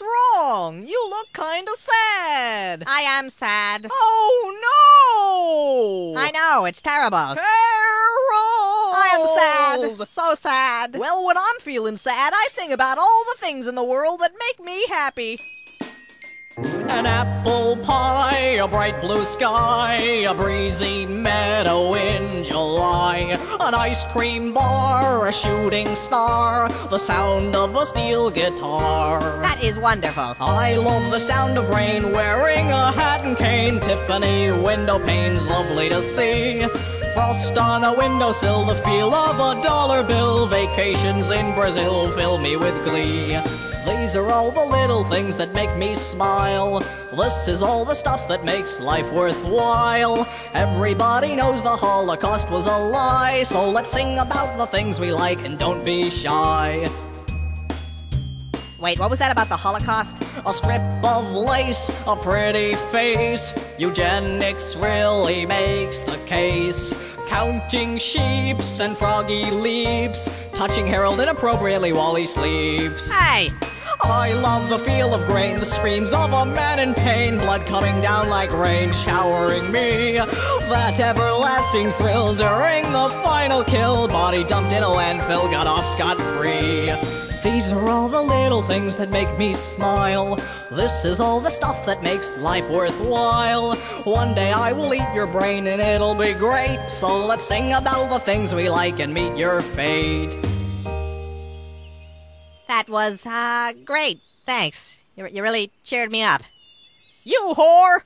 wrong? You look kinda sad. I am sad. Oh no! I know, it's terrible. Harold! I am sad. So sad. Well, when I'm feeling sad, I sing about all the things in the world that make me happy. An apple pie, a bright blue sky, a breezy meadow in July, an ice cream bar, a shooting star, the sound of a steel guitar. That is wonderful. I love the sound of rain, wearing a hat and cane, Tiffany window panes, lovely to see. Frost on a windowsill, the feel of a dollar bill, vacations in Brazil fill me with glee. These are all the little things that make me smile. This is all the stuff that makes life worthwhile. Everybody knows the Holocaust was a lie, so let's sing about the things we like and don't be shy. Wait, what was that about the Holocaust? A strip of lace, a pretty face. Eugenics really makes the case. Counting sheeps and froggy leaps. Touching Harold inappropriately while he sleeps. Hey! I love the feel of grain, the screams of a man in pain, blood coming down like rain, showering me. That everlasting thrill during the final kill, body dumped in a landfill, got off scot free. These are all the little things that make me smile. This is all the stuff that makes life worthwhile. One day I will eat your brain and it'll be great. So let's sing about the things we like and meet your fate. That was, uh, great. Thanks. You, you really cheered me up. You whore!